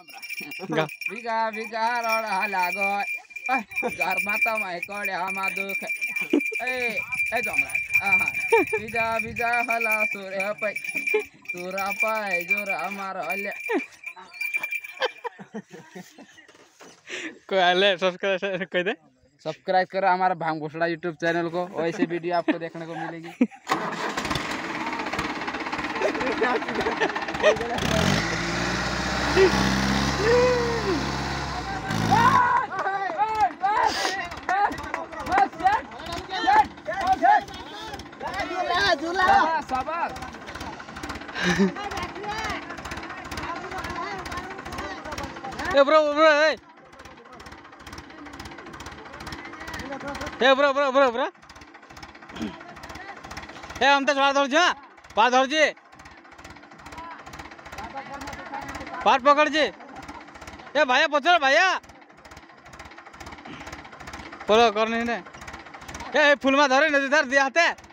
बिगा बिगा रोड लागो। घरमा त कड़े हमा दुख। ए ए जमरा आहा बिजा बिजा हला सुरे पै। तुरा पाए ज़ोर हमार हले कोई ले सब्सक्राइब कर दे। सब्सक्राइब करो हमारा भाँग घोषणा यूट्यूब चैनल को वैसे वीडियो आपको देखने को मिलेगी। ए, bro bro bro bro bro bro. ए, हम तो बाढ़ धरछु हाँ? बाढ़ धरছি पाट पकड़ছি ए भाया पचर भाया फॉलो करनी ने ए धरे, नदी धर, दिया हाथे।